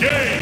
game.